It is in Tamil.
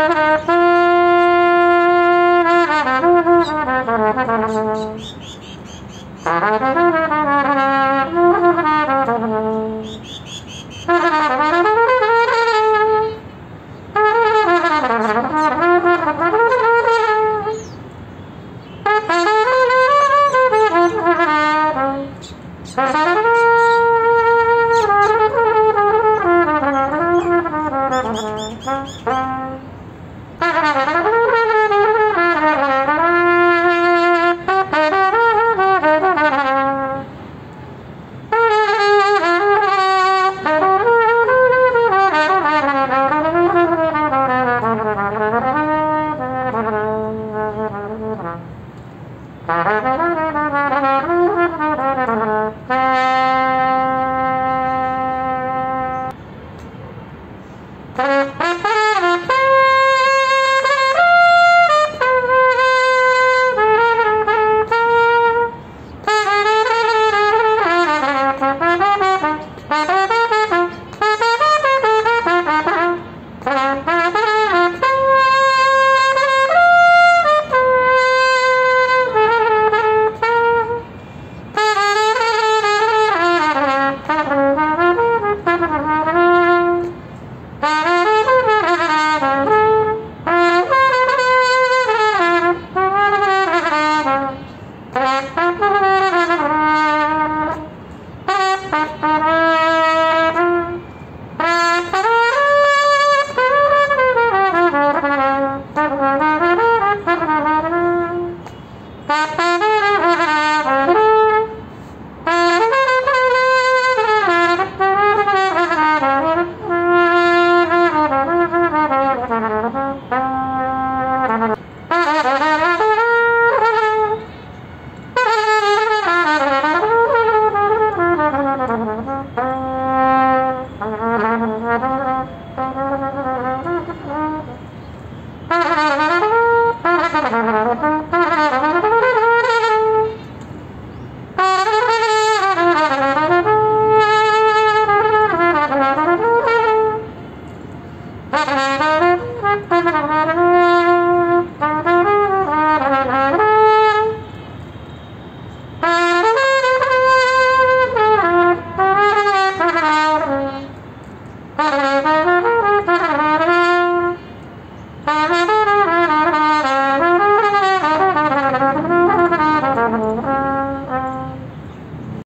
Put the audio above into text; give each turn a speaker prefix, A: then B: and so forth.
A: Thank you. Ha